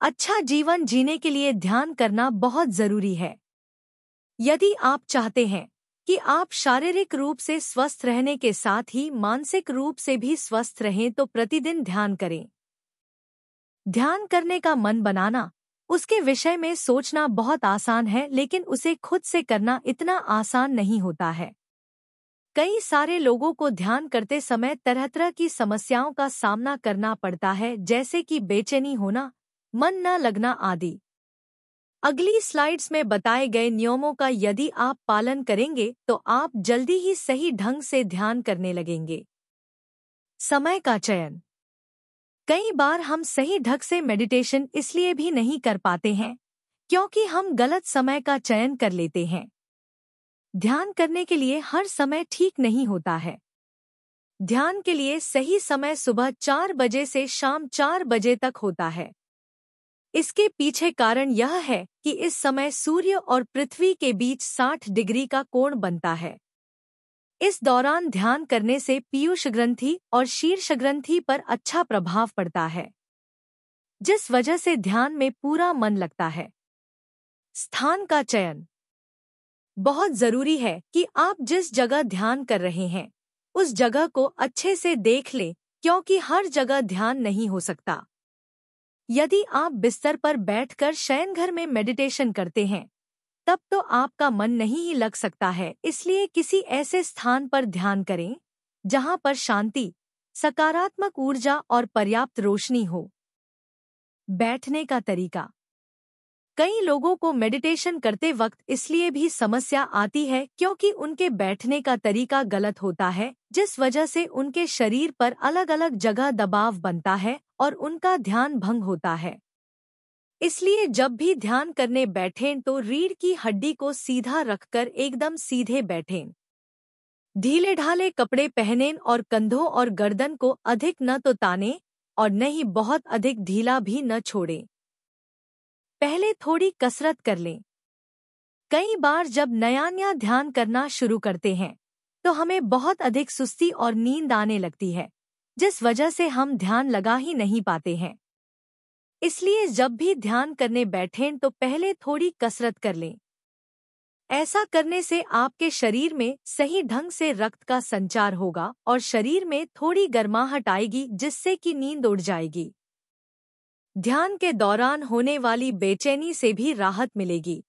अच्छा जीवन जीने के लिए ध्यान करना बहुत ज़रूरी है। यदि आप चाहते हैं कि आप शारीरिक रूप से स्वस्थ रहने के साथ ही मानसिक रूप से भी स्वस्थ रहें तो प्रतिदिन ध्यान करें। ध्यान करने का मन बनाना, उसके विषय में सोचना बहुत आसान है, लेकिन उसे खुद से करना इतना आसान नहीं होता है। कई सारे लोगों को ध्यान करते समय तरह तरह की समस्याओं का सामना करना पड़ता है, जैसे कि बेचैनी होना मन न लगना आदि। अगली स्लाइड्स में बताए गए नियमों का यदि आप पालन करेंगे तो आप जल्दी ही सही ढंग से ध्यान करने लगेंगे। समय का चयन। कई बार हम सही ढंग से मेडिटेशन इसलिए भी नहीं कर पाते हैं, क्योंकि हम गलत समय का चयन कर लेते हैं। ध्यान करने के लिए हर समय ठीक नहीं होता है। ध्यान के लिए सही समय सुबह चार बजे से शाम चार बजे तक होता है। इसके पीछे कारण यह है कि इस समय सूर्य और पृथ्वी के बीच 60 डिग्री का कोण बनता है। इस दौरान ध्यान करने से पीयूष ग्रंथि और शीर्ष ग्रंथि पर अच्छा प्रभाव पड़ता है, जिस वजह से ध्यान में पूरा मन लगता है। स्थान का चयन। बहुत ज़रूरी है कि आप जिस जगह ध्यान कर रहे हैं, उस जगह को अच्छे से देख लें, क्योंकि हर जगह ध्यान नहीं हो सकता। यदि आप बिस्तर पर बैठकर शयन घर में मेडिटेशन करते हैं, तब तो आपका मन नहीं ही लग सकता है। इसलिए किसी ऐसे स्थान पर ध्यान करें, जहाँ पर शांति, सकारात्मक ऊर्जा और पर्याप्त रोशनी हो। बैठने का तरीका कई लोगों को मेडिटेशन करते वक्त इसलिए भी समस्या आती है क्योंकि उनके बैठने का तरीका गलत होता है, जिस वजह से उनके शरीर पर अलग अलग जगह दबाव बनता है और उनका ध्यान भंग होता है। इसलिए जब भी ध्यान करने बैठें तो रीढ़ की हड्डी को सीधा रखकर एकदम सीधे बैठें। ढीले ढाले कपड़े पहनें और कंधों और गर्दन को अधिक न तो ताने और न ही बहुत अधिक ढीला भी न छोड़ें। पहले थोड़ी कसरत कर लें। कई बार जब नया नया ध्यान करना शुरू करते हैं तो हमें बहुत अधिक सुस्ती और नींद आने लगती है, जिस वजह से हम ध्यान लगा ही नहीं पाते हैं। इसलिए जब भी ध्यान करने बैठें तो पहले थोड़ी कसरत कर लें। ऐसा करने से आपके शरीर में सही ढंग से रक्त का संचार होगा और शरीर में थोड़ी गर्माहट आएगी, जिससे कि नींद उड़ जाएगी। ध्यान के दौरान होने वाली बेचैनी से भी राहत मिलेगी।